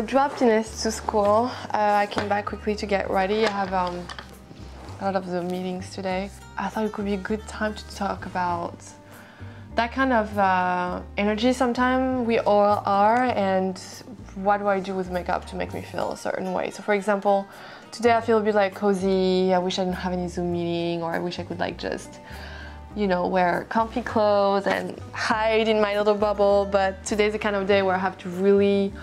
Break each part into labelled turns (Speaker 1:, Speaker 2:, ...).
Speaker 1: I dropped Ines to school. Uh, I came back quickly to get ready. I have um, a lot of the meetings today. I thought it could be a good time to talk about that kind of uh, energy sometimes we all are and what do I do with makeup to make me feel a certain way. So for example, today I feel a bit like cozy, I wish I didn't have any Zoom meeting or I wish I could like just you know, wear comfy clothes and hide in my little bubble. But today's the kind of day where I have to really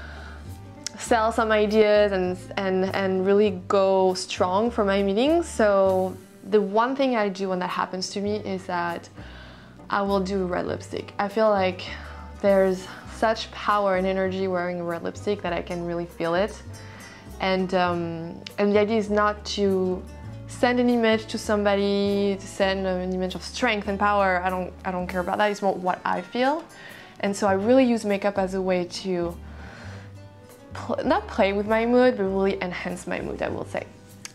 Speaker 1: sell some ideas and, and, and really go strong for my meetings. So the one thing I do when that happens to me is that I will do red lipstick. I feel like there's such power and energy wearing red lipstick that I can really feel it. And, um, and the idea is not to send an image to somebody, to send an image of strength and power. I don't, I don't care about that. It's more what I feel. And so I really use makeup as a way to pl not play with my mood, but really enhance my mood, I will say.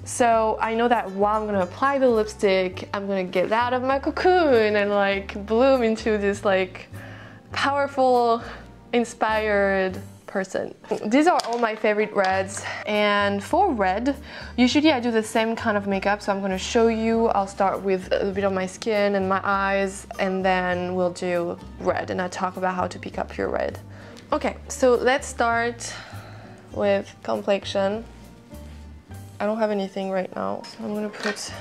Speaker 1: So I know that while I'm gonna apply the lipstick, I'm gonna get out of my cocoon and like bloom into this like powerful, inspired person. These are all my favorite reds and for red usually I do the same kind of makeup so I'm gonna show you I'll start with a bit of my skin and my eyes and then we'll do red and I talk about how to pick up your red. Okay so let's start with complexion. I don't have anything right now so I'm gonna put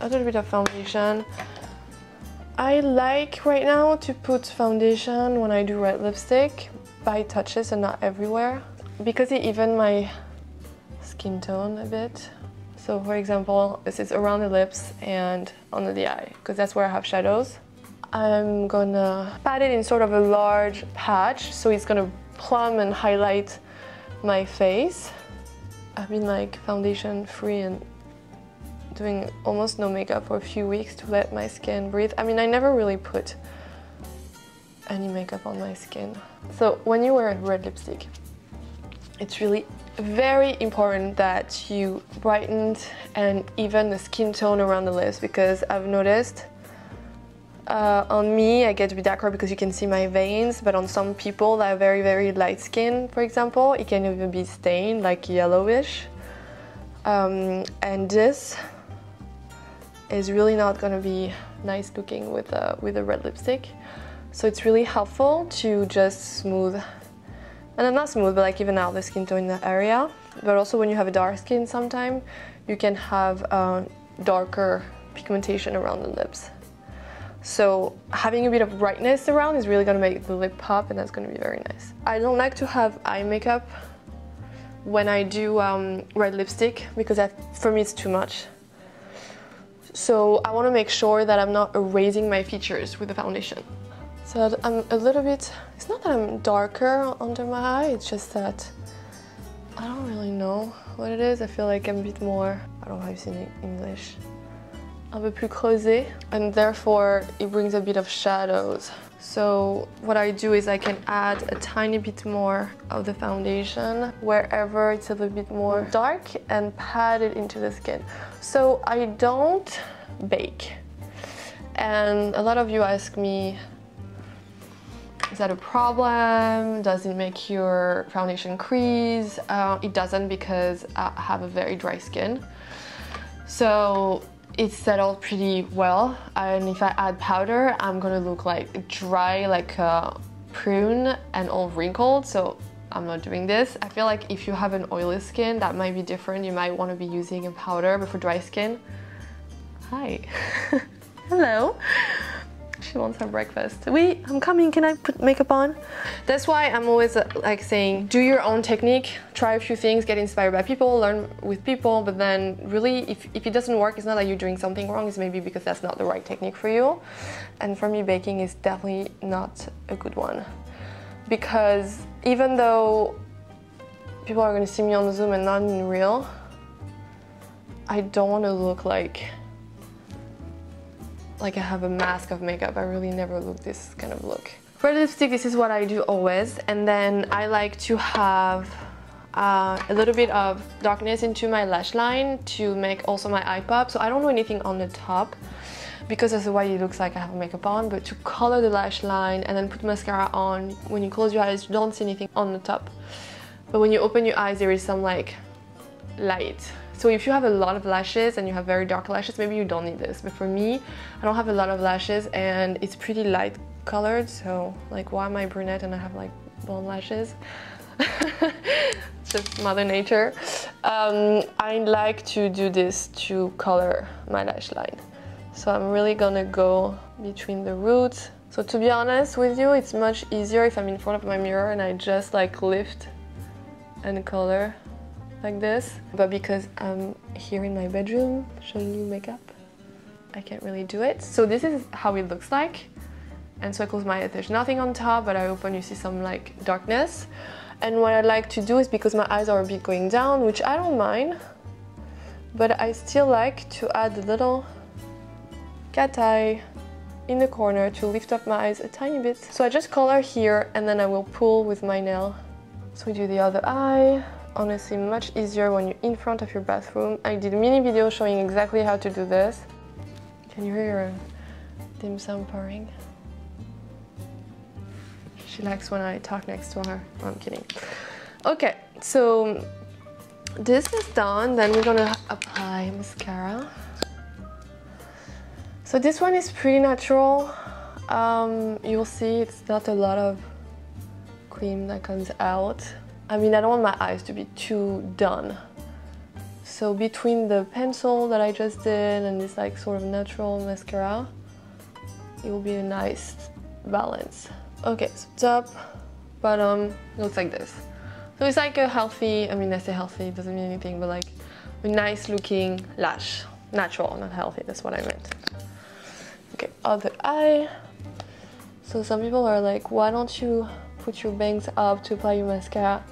Speaker 1: a little bit of foundation I like right now to put foundation when I do red lipstick by touches and not everywhere because it even my skin tone a bit. So for example, this is around the lips and under the eye because that's where I have shadows. I'm gonna pat it in sort of a large patch so it's gonna plumb and highlight my face. I've been like foundation free and doing almost no makeup for a few weeks to let my skin breathe. I mean, I never really put any makeup on my skin. So when you wear a red lipstick, it's really very important that you brighten and even the skin tone around the lips because I've noticed uh, on me I get to be darker because you can see my veins but on some people that are very very light skin for example it can even be stained like yellowish um, and this is really not gonna be nice looking with a, with a red lipstick. So it's really helpful to just smooth, and not smooth, but like even out the skin tone in the area. But also when you have a dark skin sometime, you can have darker pigmentation around the lips. So having a bit of brightness around is really gonna make the lip pop and that's gonna be very nice. I don't like to have eye makeup when I do um, red lipstick because that, for me it's too much. So I want to make sure that I'm not erasing my features with the foundation. So I'm a little bit, it's not that I'm darker under my eye, it's just that I don't really know what it is. I feel like I'm a bit more, I don't know how you say in English, un peu plus creusé and therefore it brings a bit of shadows. So what I do is I can add a tiny bit more of the foundation wherever it's a little bit more dark and pat it into the skin. So I don't bake. And a lot of you ask me, is that a problem? Does it make your foundation crease? Uh, it doesn't because I have a very dry skin. So it's settled pretty well and if I add powder I'm gonna look like dry like a prune and all wrinkled so I'm not doing this. I feel like if you have an oily skin that might be different. You might want to be using a powder but for dry skin hi. Hello she wants her breakfast. Wait, I'm coming. Can I put makeup on? That's why I'm always uh, like saying, do your own technique, try a few things, get inspired by people, learn with people. But then, really, if, if it doesn't work, it's not that you're doing something wrong. It's maybe because that's not the right technique for you. And for me, baking is definitely not a good one because even though people are going to see me on Zoom and not in real, I don't want to look like like I have a mask of makeup. I really never look this kind of look. For lipstick, this is what I do always. And then I like to have uh, a little bit of darkness into my lash line to make also my eye pop. So I don't do anything on the top because that's the way it looks like I have makeup on, but to color the lash line and then put mascara on, when you close your eyes, you don't see anything on the top. But when you open your eyes, there is some like light so if you have a lot of lashes and you have very dark lashes, maybe you don't need this. But for me, I don't have a lot of lashes and it's pretty light colored. So like why am I brunette and I have like blonde lashes? just mother nature. Um, I like to do this to color my lash line. So I'm really gonna go between the roots. So to be honest with you, it's much easier if I'm in front of my mirror and I just like lift and color like this. But because I'm here in my bedroom showing you makeup, I can't really do it. So this is how it looks like. And so I close my eyes, there's nothing on top, but I open, you see some like darkness. And what I like to do is because my eyes are a bit going down, which I don't mind, but I still like to add a little cat eye in the corner to lift up my eyes a tiny bit. So I just color here and then I will pull with my nail. So we do the other eye honestly much easier when you're in front of your bathroom. I did a mini video showing exactly how to do this. Can you hear your dim sum pouring? She likes when I talk next to her. Oh, I'm kidding. Okay, so this is done. Then we're gonna apply mascara. So this one is pretty natural. Um, you'll see it's not a lot of cream that comes out. I mean, I don't want my eyes to be too done. So between the pencil that I just did and this like sort of natural mascara, it will be a nice balance. Okay, so top, bottom, um, looks like this. So it's like a healthy, I mean I say healthy, it doesn't mean anything, but like a nice looking lash. Natural, not healthy, that's what I meant. Okay, other eye. So some people are like, why don't you put your bangs up to apply your mascara?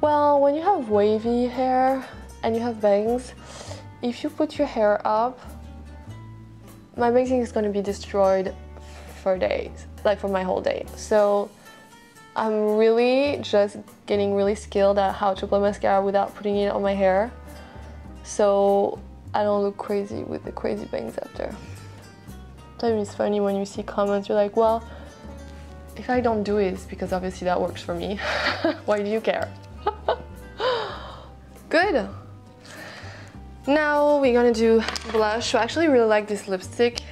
Speaker 1: Well, when you have wavy hair and you have bangs, if you put your hair up, my bangs is going to be destroyed for days, like for my whole day. So I'm really just getting really skilled at how to apply mascara without putting it on my hair. So I don't look crazy with the crazy bangs after. Sometimes it's funny when you see comments, you're like, well, if I don't do it, it's because obviously that works for me. Why do you care? Good. Now we're gonna do blush. I actually really like this lipstick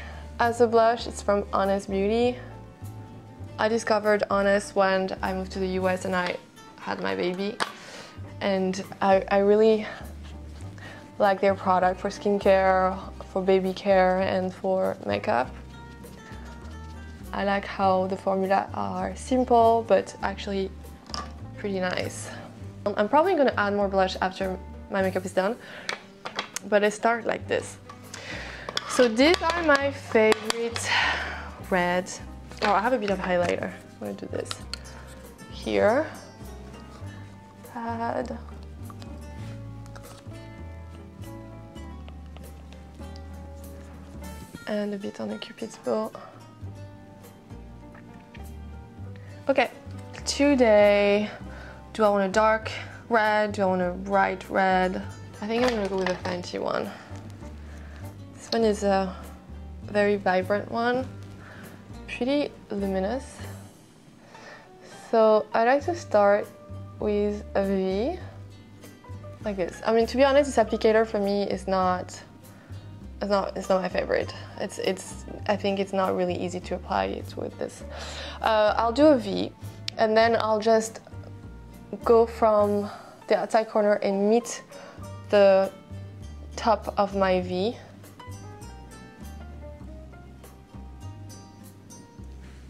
Speaker 1: as a blush. It's from Honest Beauty. I discovered Honest when I moved to the US and I had my baby. And I, I really like their product for skincare, for baby care, and for makeup. I like how the formula are simple, but actually pretty nice. I'm probably gonna add more blush after my makeup is done, but I start like this. So these are my favorite red. Oh, I have a bit of highlighter. I'm gonna do this here. Add. And a bit on the cupid's bow. Okay, today do I want a dark red? Do I want a bright red? I think I'm gonna go with a fancy one. This one is a very vibrant one, pretty luminous. So I like to start with a V, like this. I mean, to be honest, this applicator for me is not, it's not, it's not my favorite. It's, it's, I think it's not really easy to apply it with this. Uh, I'll do a V, and then I'll just go from the outside corner and meet the top of my V.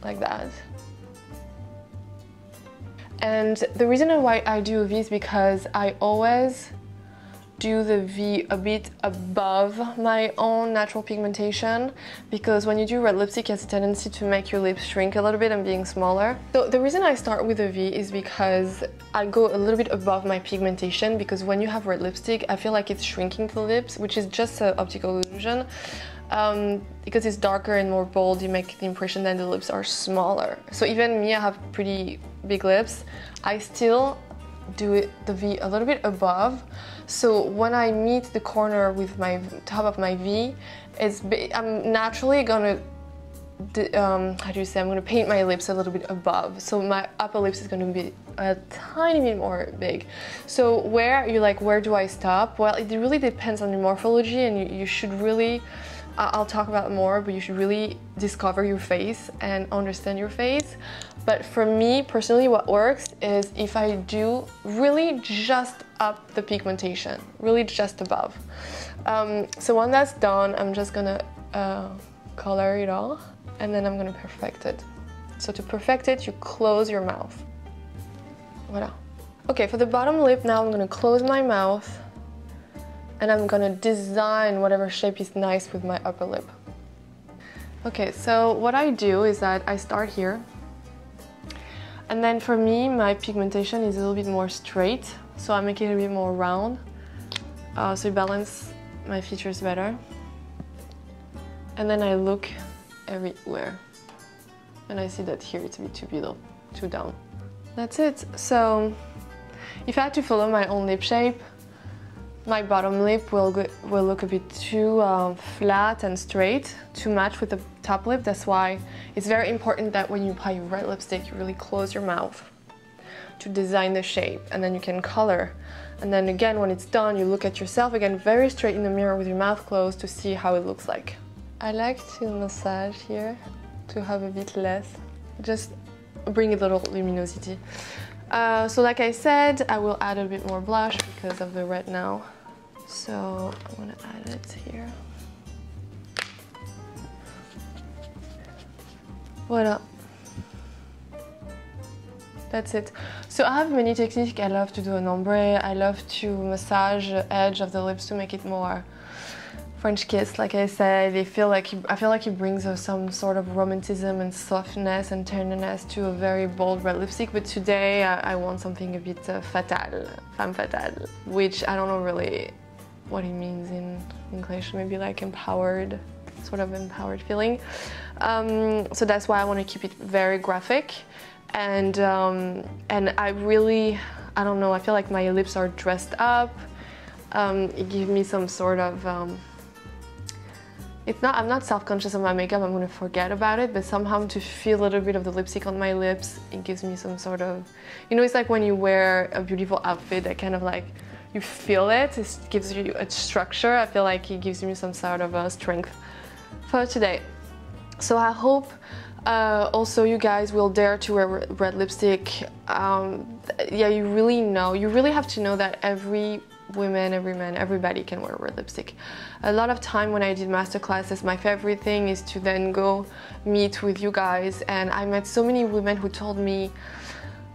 Speaker 1: like that. And the reason why I do a V is because I always do the V a bit above my own natural pigmentation because when you do red lipstick it has a tendency to make your lips shrink a little bit and being smaller. So the reason I start with a V is because I go a little bit above my pigmentation because when you have red lipstick I feel like it's shrinking the lips which is just an optical illusion. Um, because it's darker and more bold, you make the impression that the lips are smaller. So even me, I have pretty big lips. I still do it, the V a little bit above so when I meet the corner with my top of my V, it's I'm naturally gonna um, how do you say, I'm gonna paint my lips a little bit above. So my upper lips is gonna be a tiny bit more big. So where, are you're like, where do I stop? Well, it really depends on your morphology and you, you should really, I'll talk about more, but you should really discover your face and understand your face. But for me, personally, what works is if I do really just up the pigmentation, really just above. Um, so when that's done, I'm just gonna uh, color it all and then I'm gonna perfect it. So to perfect it, you close your mouth. Voila. Okay, for the bottom lip now I'm gonna close my mouth and I'm gonna design whatever shape is nice with my upper lip. Okay, so what I do is that I start here and then for me, my pigmentation is a little bit more straight so I make it a bit more round uh, so it balance my features better and then I look everywhere and I see that here it's a bit too below, too down. That's it. So if I had to follow my own lip shape, my bottom lip will, go, will look a bit too um, flat and straight to match with the top lip. That's why it's very important that when you apply your red lipstick, you really close your mouth to design the shape and then you can color. And then again, when it's done, you look at yourself again very straight in the mirror with your mouth closed to see how it looks like. I like to massage here to have a bit less, just bring a little luminosity. Uh, so like I said, I will add a bit more blush because of the red now. So I'm gonna add it here. Voilà. That's it. So I have many techniques. I love to do an ombre. I love to massage the edge of the lips to make it more French kiss. Like I said, they feel like he, I feel like it brings some sort of romanticism and softness and tenderness to a very bold red lipstick. But today I, I want something a bit uh, fatal, femme fatale, which I don't know really what it means in English. Maybe like empowered, sort of empowered feeling. Um, so that's why I want to keep it very graphic and um, and I really I don't know I feel like my lips are dressed up um, it gives me some sort of um, it's not I'm not self-conscious of my makeup I'm gonna forget about it but somehow to feel a little bit of the lipstick on my lips it gives me some sort of you know it's like when you wear a beautiful outfit that kind of like you feel it it gives you a structure I feel like it gives me some sort of a strength for today so I hope uh, also, you guys will dare to wear red lipstick. Um, yeah, you really know, you really have to know that every woman, every man, everybody can wear red lipstick. A lot of time when I did master classes, my favorite thing is to then go meet with you guys. And I met so many women who told me,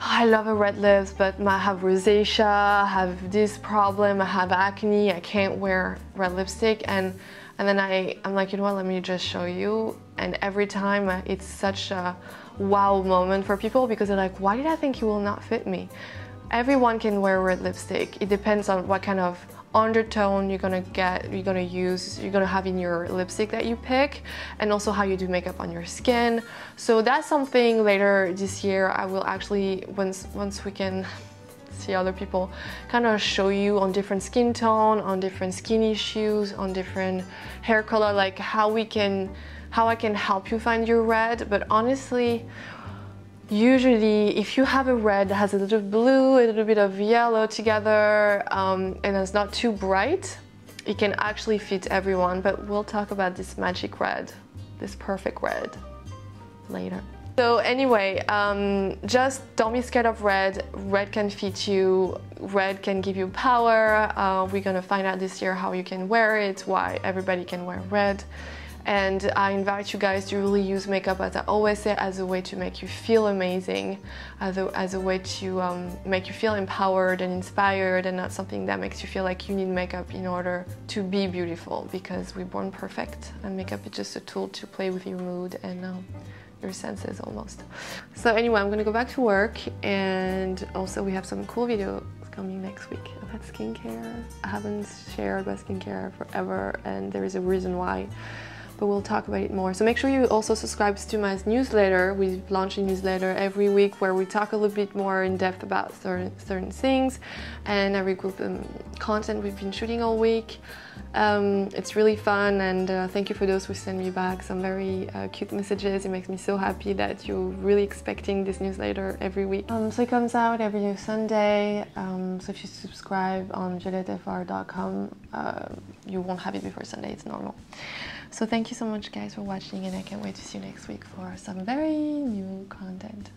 Speaker 1: I love a red lips, but I have rosacea, I have this problem, I have acne, I can't wear red lipstick. And and then I, I'm like, you know what, let me just show you. And every time uh, it's such a wow moment for people because they're like, why did I think you will not fit me? Everyone can wear red lipstick. It depends on what kind of undertone you're gonna get, you're gonna use, you're gonna have in your lipstick that you pick, and also how you do makeup on your skin. So that's something later this year I will actually, once, once we can see other people kind of show you on different skin tone, on different skin issues, on different hair color, like how we can, how I can help you find your red. But honestly, usually if you have a red that has a little blue, a little bit of yellow together, um, and it's not too bright, it can actually fit everyone. But we'll talk about this magic red, this perfect red later. So anyway, um, just don't be scared of red. Red can fit you. Red can give you power. Uh, we're gonna find out this year how you can wear it, why everybody can wear red. And I invite you guys to really use makeup, as I always say, as a way to make you feel amazing, as a, as a way to um, make you feel empowered and inspired, and not something that makes you feel like you need makeup in order to be beautiful, because we're born perfect, and makeup is just a tool to play with your mood and um, your senses almost. So anyway, I'm gonna go back to work, and also we have some cool videos coming next week about skincare. I haven't shared about skincare forever, and there is a reason why but we'll talk about it more. So make sure you also subscribe to my newsletter. We launch a newsletter every week where we talk a little bit more in depth about certain, certain things and every group um, content we've been shooting all week. Um, it's really fun and uh, thank you for those who send me back some very uh, cute messages. It makes me so happy that you're really expecting this newsletter every week. Um, so it comes out every Sunday. Um, so if you subscribe on violetteFR.com, uh, you won't have it before Sunday, it's normal. So thank you so much guys for watching and I can't wait to see you next week for some very new content.